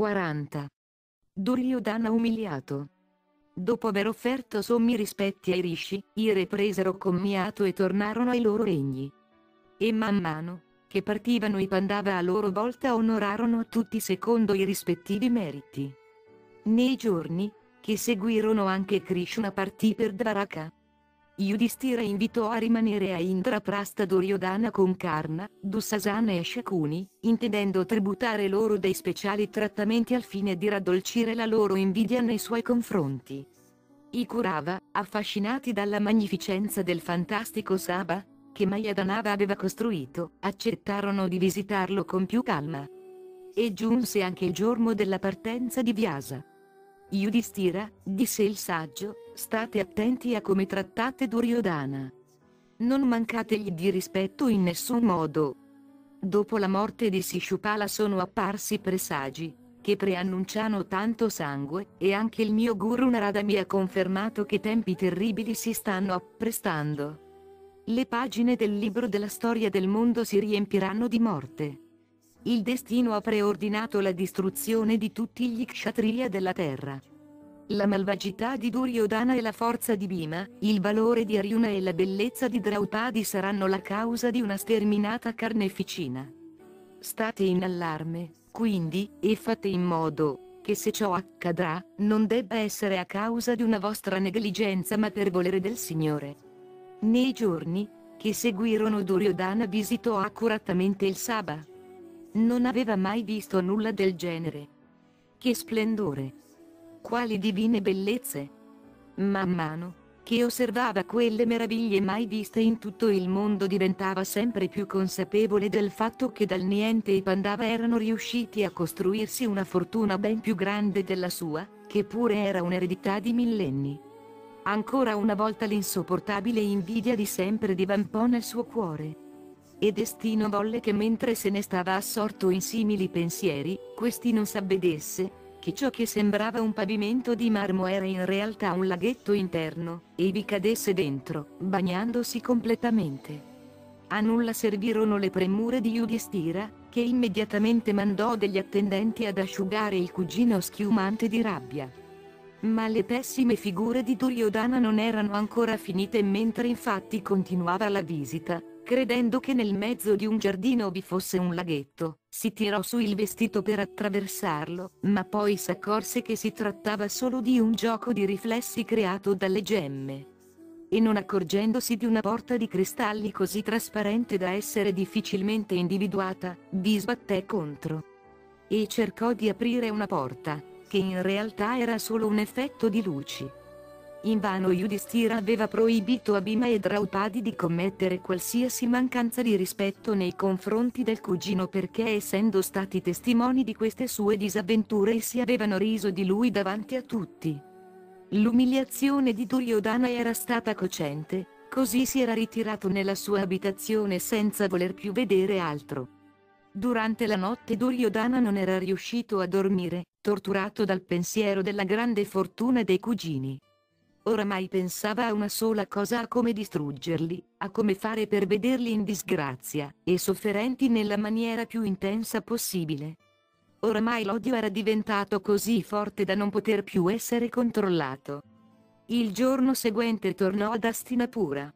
40. Duryodhana umiliato. Dopo aver offerto sommi rispetti ai rishi, i re presero commiato e tornarono ai loro regni. E man mano, che partivano i Pandava a loro volta onorarono tutti secondo i rispettivi meriti. Nei giorni, che seguirono anche Krishna partì per Dvaraka. Yudhishthira invitò a rimanere a Indraprastha Duryodhana con Karna, Dussasana e Shakuni, intendendo tributare loro dei speciali trattamenti al fine di raddolcire la loro invidia nei suoi confronti. I Kurava, affascinati dalla magnificenza del fantastico Saba, che Mayadanava aveva costruito, accettarono di visitarlo con più calma. E giunse anche il giorno della partenza di Vyasa. Yudhishthira, disse il saggio, state attenti a come trattate Duryodhana. Non mancategli di rispetto in nessun modo. Dopo la morte di Sishupala sono apparsi presagi, che preannunciano tanto sangue, e anche il mio guru Narada mi ha confermato che tempi terribili si stanno apprestando. Le pagine del libro della storia del mondo si riempiranno di morte. Il destino ha preordinato la distruzione di tutti gli kshatriya della terra. La malvagità di Duryodhana e la forza di Bhima, il valore di Aryuna e la bellezza di Draupadi saranno la causa di una sterminata carneficina. State in allarme, quindi, e fate in modo, che se ciò accadrà, non debba essere a causa di una vostra negligenza ma per volere del Signore. Nei giorni, che seguirono Duryodhana visitò accuratamente il Saba, non aveva mai visto nulla del genere. Che splendore! Quali divine bellezze! Man mano, che osservava quelle meraviglie mai viste in tutto il mondo diventava sempre più consapevole del fatto che dal niente i Pandava erano riusciti a costruirsi una fortuna ben più grande della sua, che pure era un'eredità di millenni. Ancora una volta l'insopportabile invidia di sempre divampò nel suo cuore e destino volle che mentre se ne stava assorto in simili pensieri, questi non s'avvedesse, che ciò che sembrava un pavimento di marmo era in realtà un laghetto interno, e vi cadesse dentro, bagnandosi completamente. A nulla servirono le premure di Yudhishthira, che immediatamente mandò degli attendenti ad asciugare il cugino schiumante di rabbia. Ma le pessime figure di Duryodhana non erano ancora finite mentre infatti continuava la visita, Credendo che nel mezzo di un giardino vi fosse un laghetto, si tirò su il vestito per attraversarlo, ma poi s'accorse che si trattava solo di un gioco di riflessi creato dalle gemme. E non accorgendosi di una porta di cristalli così trasparente da essere difficilmente individuata, vi sbatté contro. E cercò di aprire una porta, che in realtà era solo un effetto di luci. Invano Yudhishthira aveva proibito a Bhima e Draupadi di commettere qualsiasi mancanza di rispetto nei confronti del cugino perché essendo stati testimoni di queste sue disavventure si avevano riso di lui davanti a tutti. L'umiliazione di Duryodhana era stata cocente, così si era ritirato nella sua abitazione senza voler più vedere altro. Durante la notte Duryodhana non era riuscito a dormire, torturato dal pensiero della grande fortuna dei cugini. Oramai pensava a una sola cosa a come distruggerli, a come fare per vederli in disgrazia, e sofferenti nella maniera più intensa possibile. Oramai l'odio era diventato così forte da non poter più essere controllato. Il giorno seguente tornò ad Astinapura.